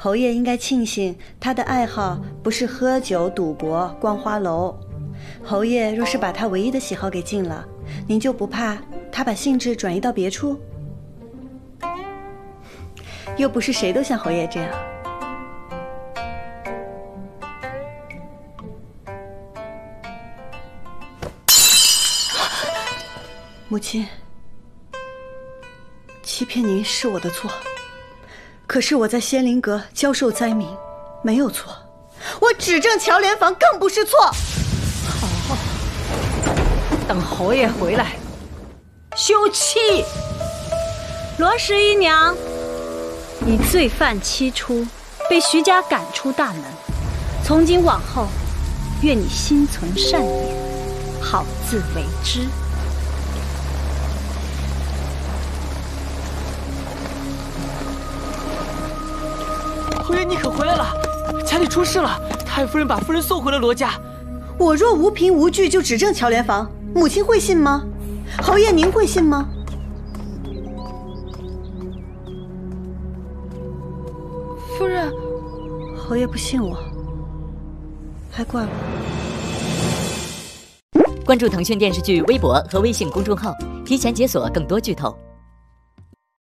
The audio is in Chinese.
侯爷应该庆幸他的爱好不是喝酒、赌博、逛花楼。侯爷若是把他唯一的喜好给禁了，您就不怕他把兴致转移到别处？又不是谁都像侯爷这样。母亲，欺骗您是我的错，可是我在仙灵阁教授灾民，没有错。我指证乔莲房更不是错。好，等侯爷回来，休妻。罗十一娘，你罪犯七出，被徐家赶出大门。从今往后，愿你心存善念，好自为之。侯爷，你可回来了！家里出事了，太夫人把夫人送回了罗家。我若无凭无据就指证乔莲房，母亲会信吗？侯爷，您会信吗？夫人，侯爷不信我，还怪我。关注腾讯电视剧微博和微信公众号，提前解锁更多剧透。